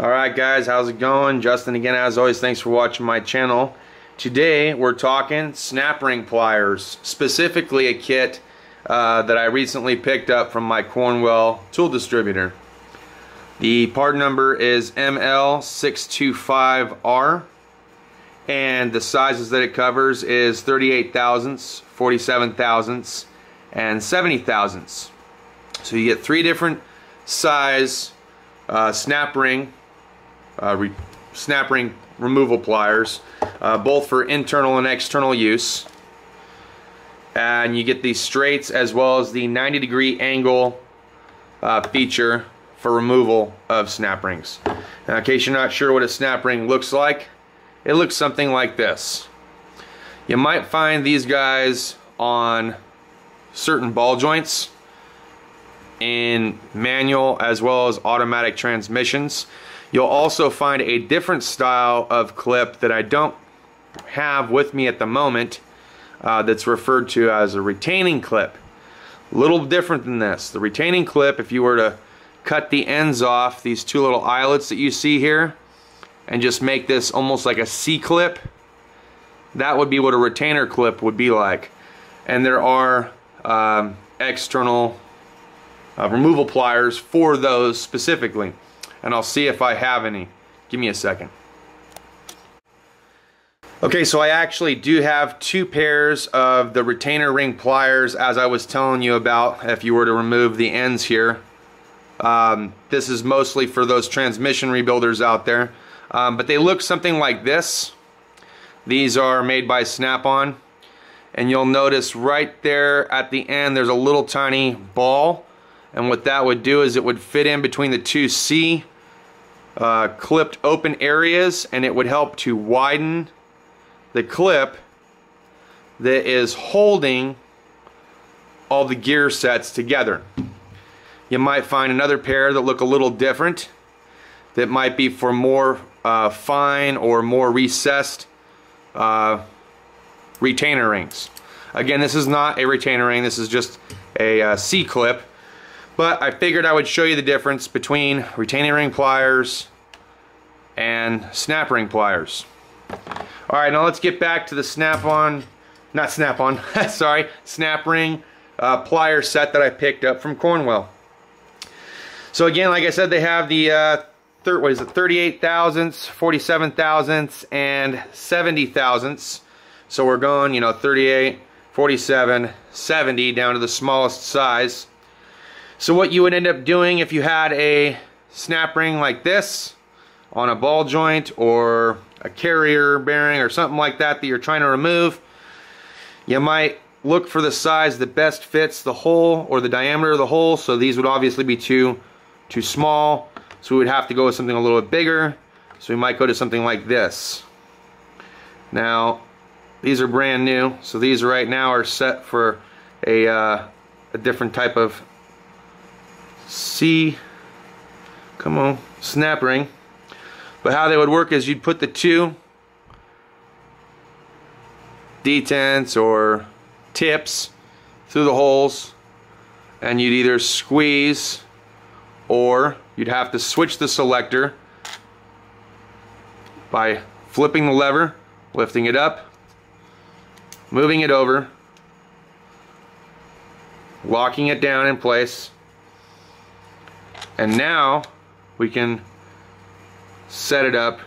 Alright guys, how's it going? Justin again as always, thanks for watching my channel. Today we're talking snap ring pliers, specifically a kit uh, that I recently picked up from my Cornwell tool distributor. The part number is ML625R and the sizes that it covers is 38 thousandths, 47 thousandths, and 70 thousandths. So you get three different size uh, snap ring, re snap ring removal pliers, uh, both for internal and external use. And you get these straights as well as the 90 degree angle uh, feature for removal of snap rings. Now, in case you're not sure what a snap ring looks like, it looks something like this. You might find these guys on certain ball joints in manual as well as automatic transmissions. You'll also find a different style of clip that I don't have with me at the moment uh, that's referred to as a retaining clip. A little different than this. The retaining clip, if you were to cut the ends off, these two little eyelets that you see here, and just make this almost like a C-clip, that would be what a retainer clip would be like. And there are um, external uh, removal pliers for those specifically. And I'll see if I have any. Give me a second. Okay, so I actually do have two pairs of the retainer ring pliers as I was telling you about if you were to remove the ends here. Um, this is mostly for those transmission rebuilders out there. Um, but they look something like this. These are made by Snap-on. And you'll notice right there at the end there's a little tiny ball and what that would do is it would fit in between the two C uh, clipped open areas and it would help to widen the clip that is holding all the gear sets together. You might find another pair that look a little different that might be for more uh, fine or more recessed uh, retainer rings. Again, this is not a retainer ring, this is just a uh, C-clip but I figured I would show you the difference between retaining ring pliers and snap ring pliers. Alright, now let's get back to the snap-on, not snap-on, sorry, snap ring uh, plier set that I picked up from Cornwell. So again, like I said, they have the uh, what is it, 38 thousandths, 47 thousandths, and 70 thousandths. So we're going, you know, 38, 47, 70 down to the smallest size. So what you would end up doing if you had a snap ring like this on a ball joint or a carrier bearing or something like that that you're trying to remove, you might look for the size that best fits the hole or the diameter of the hole. So these would obviously be too, too small. So we would have to go with something a little bit bigger. So we might go to something like this. Now, these are brand new. So these right now are set for a, uh, a different type of C, come on, snap ring. But how they would work is you'd put the two detents or tips through the holes and you'd either squeeze or you'd have to switch the selector by flipping the lever, lifting it up, moving it over, locking it down in place, and now we can set it up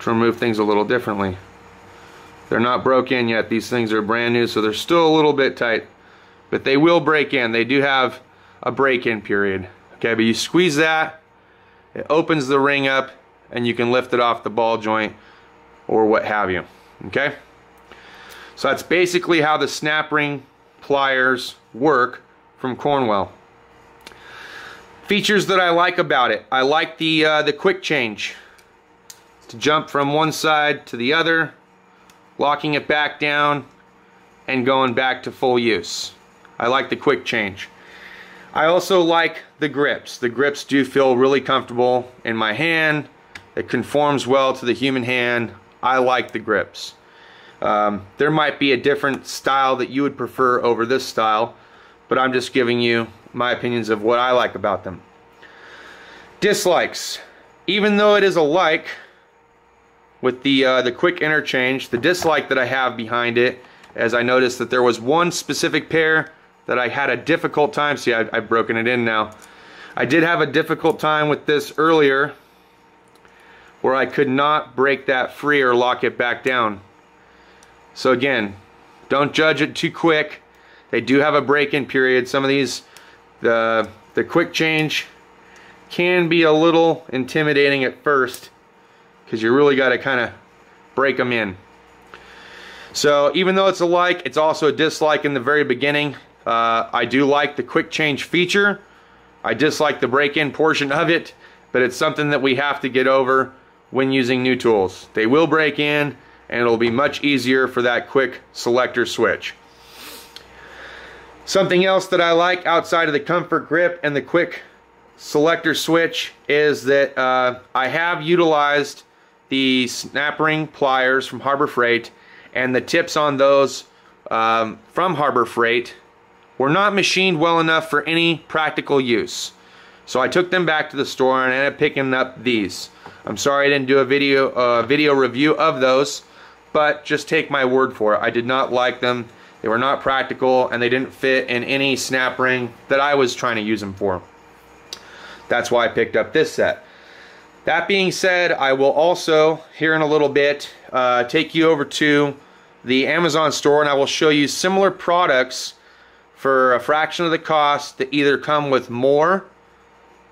to remove things a little differently. They're not broke in yet. These things are brand new, so they're still a little bit tight. But they will break in. They do have a break-in period. Okay, but you squeeze that, it opens the ring up, and you can lift it off the ball joint or what have you. Okay? So that's basically how the snap ring pliers work from Cornwell. Features that I like about it. I like the, uh, the quick change. To jump from one side to the other, locking it back down, and going back to full use. I like the quick change. I also like the grips. The grips do feel really comfortable in my hand. It conforms well to the human hand. I like the grips. Um, there might be a different style that you would prefer over this style, but I'm just giving you my opinions of what I like about them. Dislikes. even though it is a like with the uh, the quick interchange, the dislike that I have behind it, as I noticed that there was one specific pair that I had a difficult time. See, I, I've broken it in now. I did have a difficult time with this earlier where I could not break that free or lock it back down. So again, don't judge it too quick. They do have a break-in period. Some of these, the, the quick change can be a little intimidating at first because you really got to kind of break them in. So even though it's a like, it's also a dislike in the very beginning. Uh, I do like the quick change feature. I dislike the break-in portion of it, but it's something that we have to get over when using new tools. They will break in and it'll be much easier for that quick selector switch. Something else that I like outside of the comfort grip and the quick selector switch is that uh, I have utilized the snap ring pliers from Harbor Freight and the tips on those um, from Harbor Freight were not machined well enough for any practical use. So I took them back to the store and ended up picking up these. I'm sorry I didn't do a video uh, video review of those, but just take my word for it. I did not like them. They were not practical and they didn't fit in any snap ring that I was trying to use them for. That's why I picked up this set. That being said, I will also, here in a little bit, uh, take you over to the Amazon store and I will show you similar products for a fraction of the cost that either come with more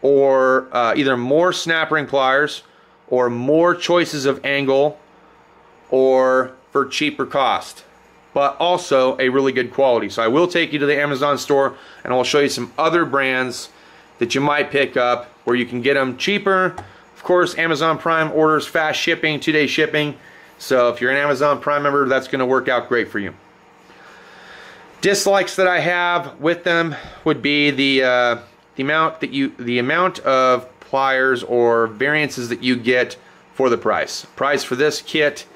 or uh, either more snap ring pliers or more choices of angle or for cheaper cost but also a really good quality. So I will take you to the Amazon store and I'll show you some other brands that you might pick up where you can get them cheaper. Of course Amazon Prime orders fast shipping two-day shipping. So if you're an Amazon Prime member that's gonna work out great for you. Dislikes that I have with them would be the uh, the amount that you the amount of pliers or variances that you get for the price. Price for this kit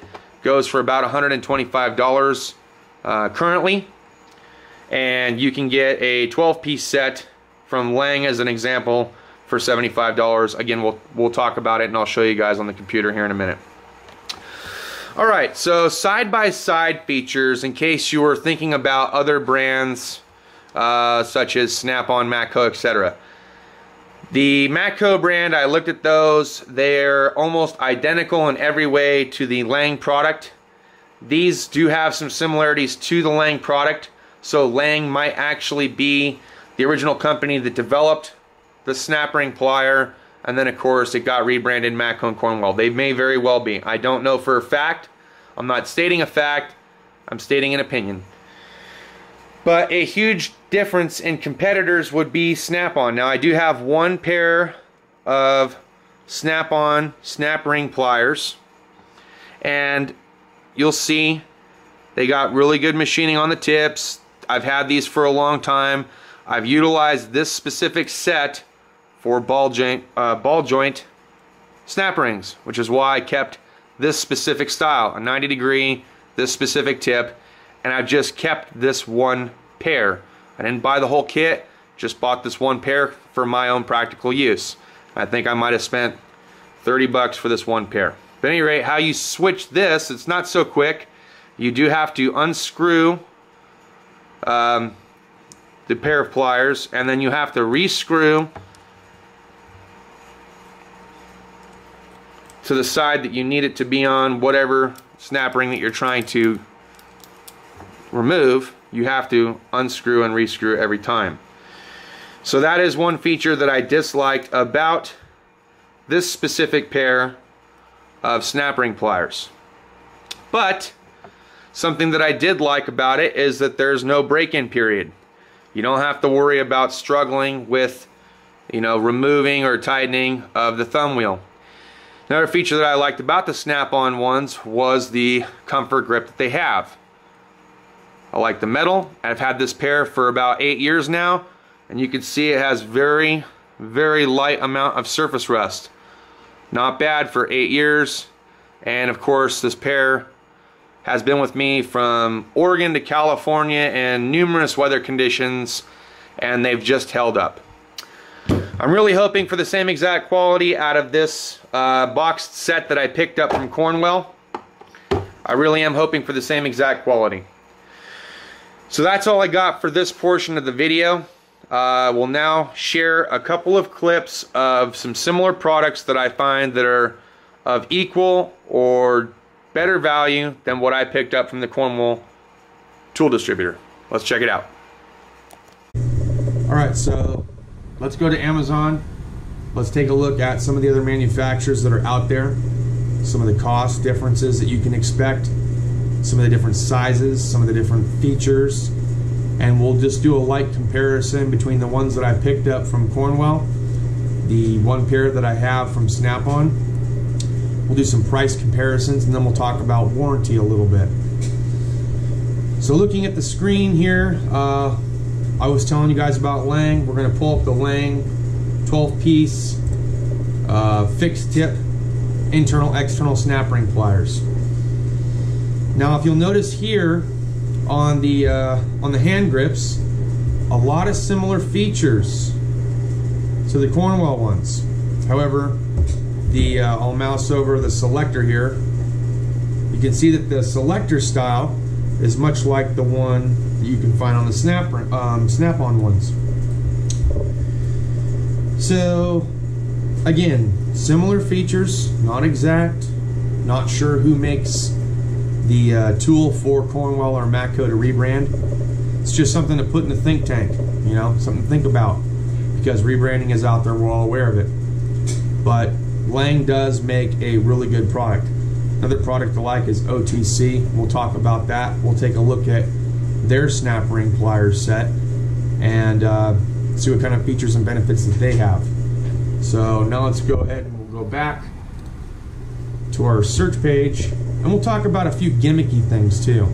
goes for about $125 uh, currently and you can get a 12 piece set from Lang as an example for $75. Again, we'll, we'll talk about it and I'll show you guys on the computer here in a minute. Alright, so side-by-side -side features in case you were thinking about other brands uh, such as Snap-on, Matco, etc. The Matco brand, I looked at those. They're almost identical in every way to the Lang product. These do have some similarities to the Lang product. So Lang might actually be the original company that developed the snap ring plier. And then of course it got rebranded Matco and Cornwell. They may very well be. I don't know for a fact. I'm not stating a fact. I'm stating an opinion. But a huge difference in competitors would be Snap-on. Now I do have one pair of Snap-on snap ring pliers and you'll see they got really good machining on the tips. I've had these for a long time. I've utilized this specific set for ball joint, uh, ball joint snap rings, which is why I kept this specific style, a 90 degree, this specific tip, and I've just kept this one pair. I didn't buy the whole kit, just bought this one pair for my own practical use. I think I might have spent 30 bucks for this one pair. But at any rate, how you switch this, it's not so quick. You do have to unscrew um, the pair of pliers and then you have to rescrew to the side that you need it to be on whatever snap ring that you're trying to remove you have to unscrew and rescrew every time so that is one feature that I disliked about this specific pair of snap ring pliers but something that I did like about it is that there's no break-in period you don't have to worry about struggling with you know removing or tightening of the thumb wheel Another feature that I liked about the snap-on ones was the comfort grip that they have. I like the metal. I've had this pair for about eight years now and you can see it has very very light amount of surface rust. Not bad for eight years and of course this pair has been with me from Oregon to California and numerous weather conditions and they've just held up. I'm really hoping for the same exact quality out of this uh, boxed set that I picked up from Cornwell. I really am hoping for the same exact quality. So that's all I got for this portion of the video. Uh, we'll now share a couple of clips of some similar products that I find that are of equal or better value than what I picked up from the Cornwell tool distributor. Let's check it out. All right, so let's go to Amazon. Let's take a look at some of the other manufacturers that are out there, some of the cost differences that you can expect, some of the different sizes, some of the different features, and we'll just do a light comparison between the ones that I picked up from Cornwell, the one pair that I have from Snap-on. We'll do some price comparisons and then we'll talk about warranty a little bit. So looking at the screen here, uh, I was telling you guys about Lang. We're going to pull up the Lang 12 piece uh, fixed tip internal external snap ring pliers. Now if you'll notice here on the uh, on the hand grips, a lot of similar features to the Cornwell ones. However, the uh, I'll mouse over the selector here. You can see that the selector style is much like the one that you can find on the snap um, snap-on ones. So again, similar features, not exact, not sure who makes the uh, tool for Cornwell or Matco to rebrand. It's just something to put in the think tank, you know, something to think about because rebranding is out there, we're all aware of it. But Lang does make a really good product. Another product I like is OTC. We'll talk about that. We'll take a look at their snap ring pliers set and uh, see what kind of features and benefits that they have. So now let's go ahead and we'll go back to our search page and we'll talk about a few gimmicky things too.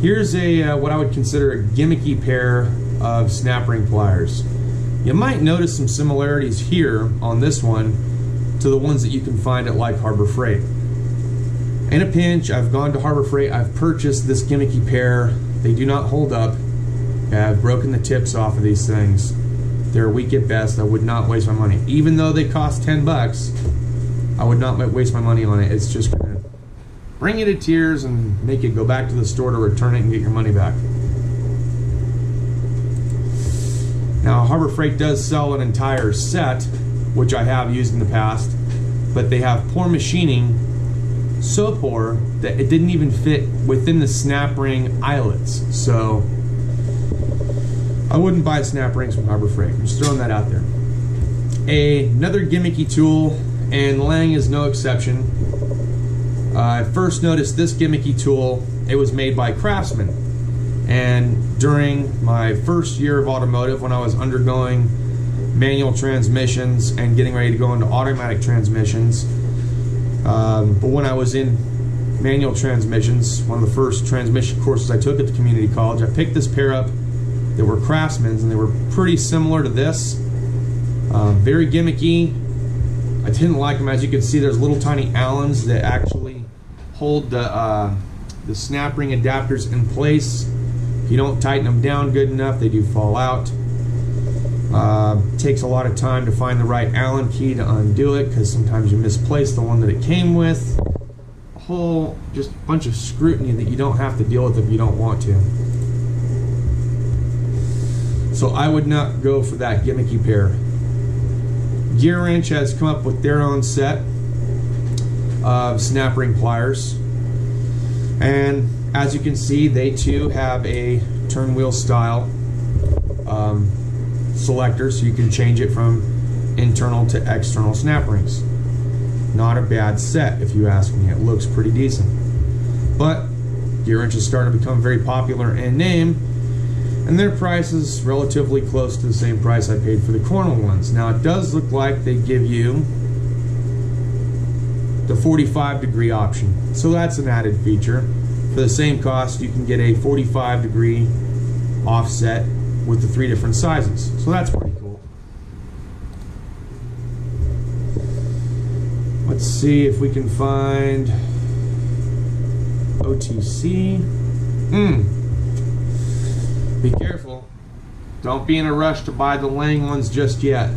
Here's a uh, what I would consider a gimmicky pair of snap ring pliers. You might notice some similarities here on this one to the ones that you can find at like Harbor Freight. In a pinch, I've gone to Harbor Freight, I've purchased this gimmicky pair. They do not hold up. I've broken the tips off of these things. They're weak at best. I would not waste my money. Even though they cost 10 bucks, I would not waste my money on it. It's just bring you to tears and make you go back to the store to return it and get your money back. Now, Harbor Freight does sell an entire set, which I have used in the past, but they have poor machining, so poor that it didn't even fit within the snap ring eyelets. So, I wouldn't buy snap rings from Harbor Freight. I'm just throwing that out there. A, another gimmicky tool, and Lang is no exception I first noticed this gimmicky tool. It was made by Craftsman. And during my first year of automotive, when I was undergoing manual transmissions and getting ready to go into automatic transmissions, um, but when I was in manual transmissions, one of the first transmission courses I took at the community college, I picked this pair up that were Craftsman's and they were pretty similar to this. Uh, very gimmicky. I didn't like them. As you can see, there's little tiny Allens that actually hold the, uh, the snap ring adapters in place. If you don't tighten them down good enough, they do fall out. Uh, takes a lot of time to find the right Allen key to undo it because sometimes you misplace the one that it came with. A whole just bunch of scrutiny that you don't have to deal with if you don't want to. So I would not go for that gimmicky pair. GearWrench has come up with their own set of snap ring pliers. And as you can see, they too have a turn wheel style um, selector, so you can change it from internal to external snap rings. Not a bad set, if you ask me. It looks pretty decent. But gear wrenches starting to become very popular in name, and their price is relatively close to the same price I paid for the Cornwell ones. Now, it does look like they give you the 45 degree option. So that's an added feature. For the same cost, you can get a 45 degree offset with the three different sizes. So that's pretty cool. Let's see if we can find OTC. Hmm. Be careful. Don't be in a rush to buy the Lang ones just yet.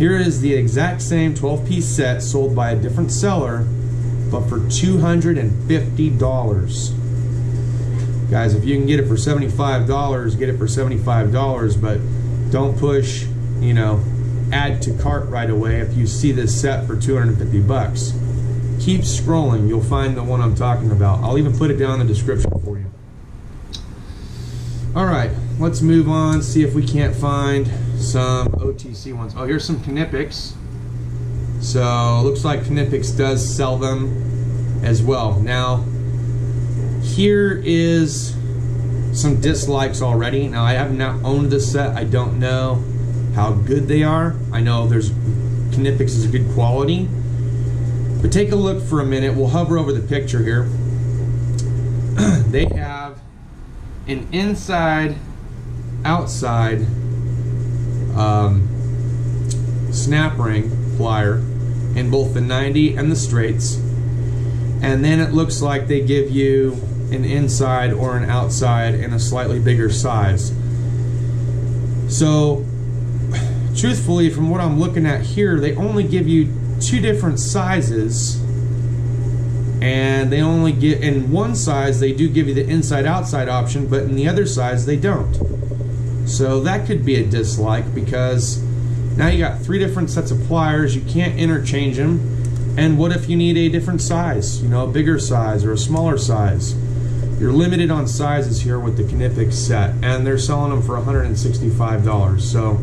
Here is the exact same 12 piece set sold by a different seller, but for $250. Guys, if you can get it for $75, get it for $75, but don't push, you know, add to cart right away if you see this set for 250 bucks. Keep scrolling, you'll find the one I'm talking about. I'll even put it down in the description for you. All right, let's move on, see if we can't find some OTC ones. Oh, here's some Knipex. So, looks like Knipex does sell them as well. Now, here is some dislikes already. Now, I have not owned this set. I don't know how good they are. I know there's Knipex is a good quality. But take a look for a minute. We'll hover over the picture here. they have an inside outside um, snap ring plier in both the 90 and the straights. And then it looks like they give you an inside or an outside in a slightly bigger size. So truthfully from what I'm looking at here they only give you two different sizes. And they only get in one size they do give you the inside outside option but in the other size they don't so that could be a dislike because now you got three different sets of pliers you can't interchange them and what if you need a different size you know a bigger size or a smaller size you're limited on sizes here with the Knipex set and they're selling them for $165 so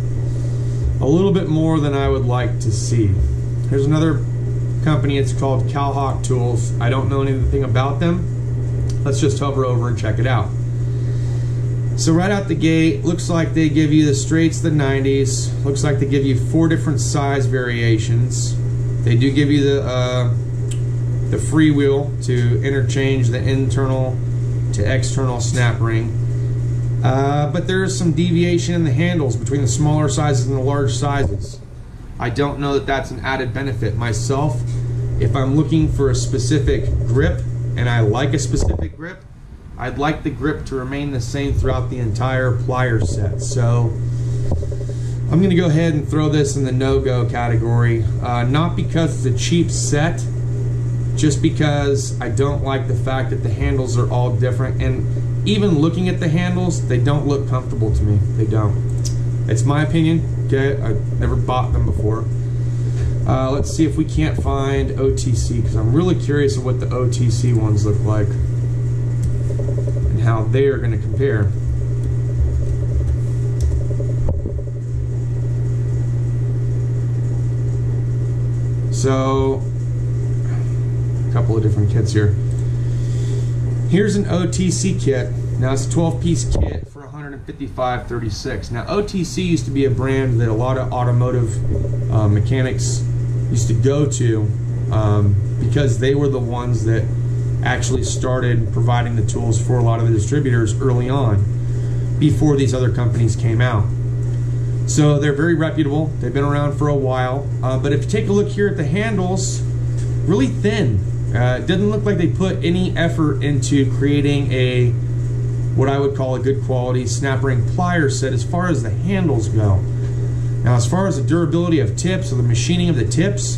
a little bit more than I would like to see here's another company. It's called Calhawk Tools. I don't know anything about them. Let's just hover over and check it out. So right out the gate, looks like they give you the straights, the 90s. Looks like they give you four different size variations. They do give you the uh, the freewheel to interchange the internal to external snap ring. Uh, but there is some deviation in the handles between the smaller sizes and the large sizes. I don't know that that's an added benefit. Myself, if I'm looking for a specific grip and I like a specific grip, I'd like the grip to remain the same throughout the entire plier set. So I'm going to go ahead and throw this in the no-go category. Uh, not because it's a cheap set, just because I don't like the fact that the handles are all different. And even looking at the handles, they don't look comfortable to me. They don't. It's my opinion. Okay, I've never bought them before. Uh, let's see if we can't find OTC because I'm really curious of what the OTC ones look like how they are going to compare. So, a couple of different kits here. Here's an OTC kit. Now it's a 12 piece kit for 155.36. Now OTC used to be a brand that a lot of automotive uh, mechanics used to go to um, because they were the ones that actually started providing the tools for a lot of the distributors early on before these other companies came out. So they're very reputable. They've been around for a while. Uh, but if you take a look here at the handles, really thin. Uh, it doesn't look like they put any effort into creating a what I would call a good quality snap ring plier set as far as the handles go. Now as far as the durability of tips or the machining of the tips,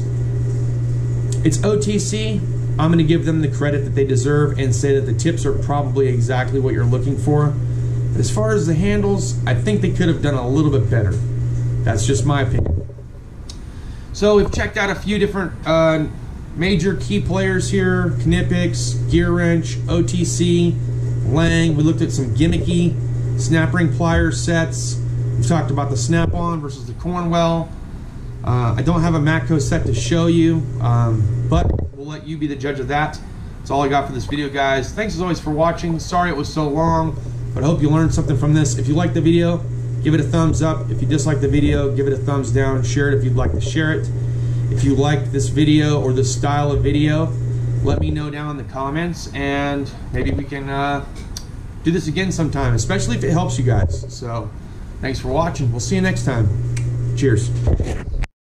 it's OTC. I'm going to give them the credit that they deserve and say that the tips are probably exactly what you're looking for. As far as the handles, I think they could have done a little bit better. That's just my opinion. So we've checked out a few different uh, major key players here, Knipex, GearWrench, OTC, Lang. We looked at some gimmicky snap ring plier sets. We've talked about the Snap-on versus the Cornwell. Uh, I don't have a Matco set to show you, um, but we'll let you be the judge of that. That's all I got for this video, guys. Thanks as always for watching. Sorry it was so long, but I hope you learned something from this. If you liked the video, give it a thumbs up. If you dislike the video, give it a thumbs down. Share it if you'd like to share it. If you liked this video or this style of video, let me know down in the comments and maybe we can uh, do this again sometime, especially if it helps you guys. So thanks for watching. We'll see you next time. Cheers.